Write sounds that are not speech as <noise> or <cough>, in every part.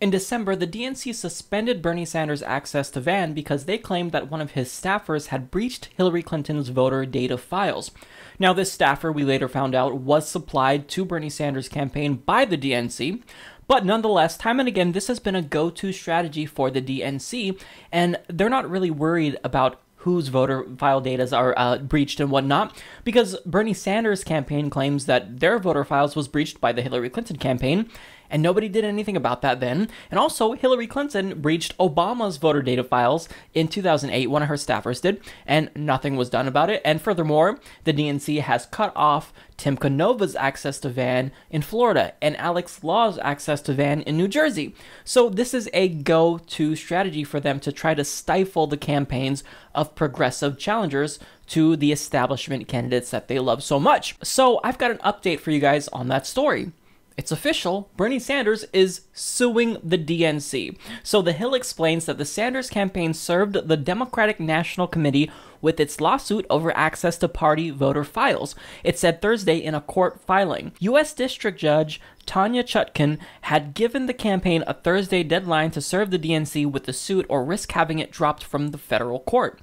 In December, the DNC suspended Bernie Sanders' access to Van because they claimed that one of his staffers had breached Hillary Clinton's voter data files. Now, this staffer, we later found out, was supplied to Bernie Sanders' campaign by the DNC, but nonetheless, time and again, this has been a go to strategy for the DNC, and they're not really worried about whose voter file data are uh, breached and whatnot, because Bernie Sanders' campaign claims that their voter files was breached by the Hillary Clinton campaign, and nobody did anything about that then. And also, Hillary Clinton breached Obama's voter data files in 2008, one of her staffers did, and nothing was done about it. And furthermore, the DNC has cut off Tim Canova's access to Van in Florida and Alex Law's access to Van in New Jersey. So, this is a go to strategy for them to try to stifle the campaigns of progressive challengers to the establishment candidates that they love so much. So, I've got an update for you guys on that story. It's official. Bernie Sanders is suing the DNC. So The Hill explains that the Sanders campaign served the Democratic National Committee with its lawsuit over access to party voter files. It said Thursday in a court filing. U.S. District Judge Tanya Chutkin had given the campaign a Thursday deadline to serve the DNC with the suit or risk having it dropped from the federal court.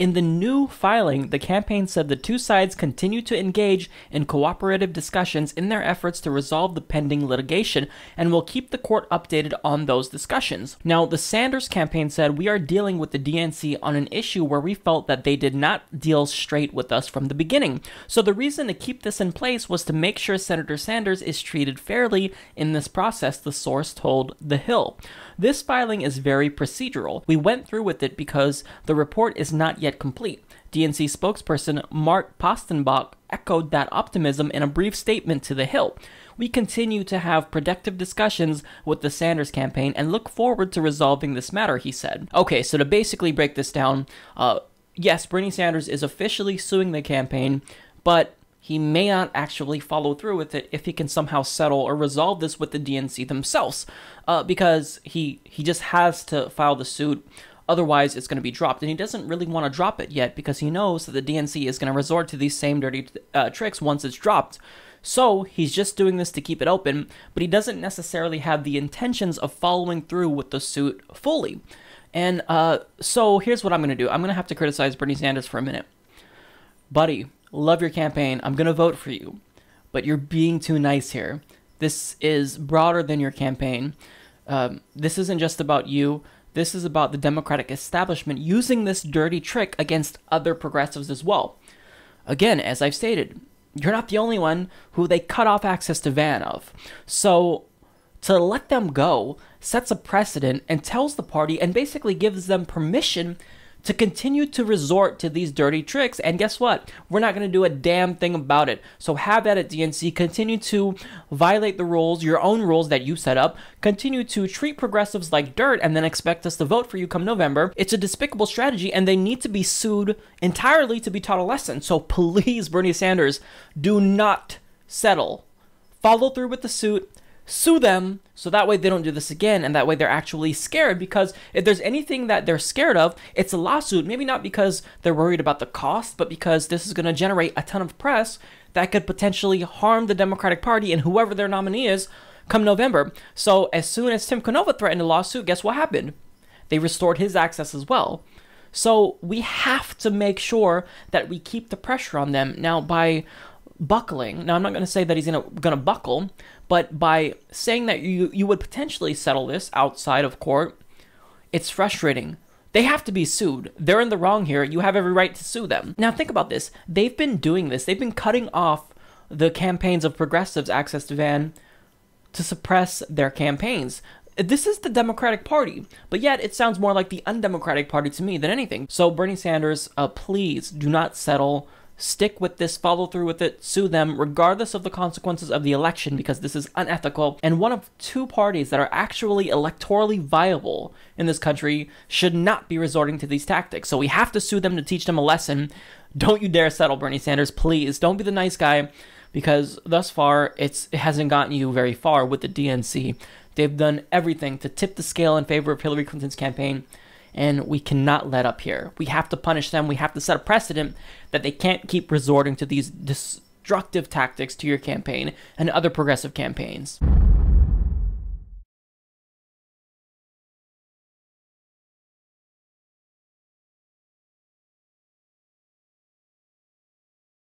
In the new filing, the campaign said the two sides continue to engage in cooperative discussions in their efforts to resolve the pending litigation and will keep the court updated on those discussions. Now, the Sanders campaign said we are dealing with the DNC on an issue where we felt that they did not deal straight with us from the beginning. So the reason to keep this in place was to make sure Senator Sanders is treated fairly in this process, the source told The Hill. This filing is very procedural. We went through with it because the report is not yet complete. DNC spokesperson Mark Paustenbach echoed that optimism in a brief statement to The Hill. We continue to have productive discussions with the Sanders campaign and look forward to resolving this matter, he said. Okay, so to basically break this down, uh, yes, Bernie Sanders is officially suing the campaign, but he may not actually follow through with it if he can somehow settle or resolve this with the DNC themselves, uh, because he he just has to file the suit. Otherwise, it's going to be dropped, and he doesn't really want to drop it yet because he knows that the DNC is going to resort to these same dirty uh, tricks once it's dropped. So he's just doing this to keep it open, but he doesn't necessarily have the intentions of following through with the suit fully. And uh, so here's what I'm going to do I'm going to have to criticize Bernie Sanders for a minute. Buddy, love your campaign. I'm going to vote for you. But you're being too nice here. This is broader than your campaign. Um, this isn't just about you. This is about the Democratic establishment using this dirty trick against other progressives as well. Again, as I've stated, you're not the only one who they cut off access to Van of. So to let them go sets a precedent and tells the party and basically gives them permission to continue to resort to these dirty tricks. And guess what? We're not going to do a damn thing about it. So have that at it, DNC. Continue to violate the rules, your own rules that you set up. Continue to treat progressives like dirt and then expect us to vote for you come November. It's a despicable strategy and they need to be sued entirely to be taught a lesson. So <laughs> please, Bernie Sanders, do not settle. Follow through with the suit sue them so that way they don't do this again and that way they're actually scared because if there's anything that they're scared of it's a lawsuit. Maybe not because they're worried about the cost but because this is going to generate a ton of press that could potentially harm the democratic party and whoever their nominee is come november. So as soon as tim canova threatened a lawsuit guess what happened? They restored his access as well. So we have to make sure that we keep the pressure on them. Now by buckling. Now, I'm not going to say that he's going to buckle, but by saying that you you would potentially settle this outside of court, it's frustrating. They have to be sued. They're in the wrong here. You have every right to sue them. Now, think about this. They've been doing this. They've been cutting off the campaigns of progressives' access to Van to suppress their campaigns. This is the Democratic Party, but yet it sounds more like the undemocratic party to me than anything. So, Bernie Sanders, uh, please do not settle stick with this, follow through with it, sue them, regardless of the consequences of the election, because this is unethical. And one of two parties that are actually electorally viable in this country should not be resorting to these tactics. So we have to sue them to teach them a lesson. Don't you dare settle, Bernie Sanders, please. Don't be the nice guy, because thus far it's it hasn't gotten you very far with the DNC. They've done everything to tip the scale in favor of Hillary Clinton's campaign and we cannot let up here. We have to punish them. We have to set a precedent that they can't keep resorting to these destructive tactics to your campaign and other progressive campaigns.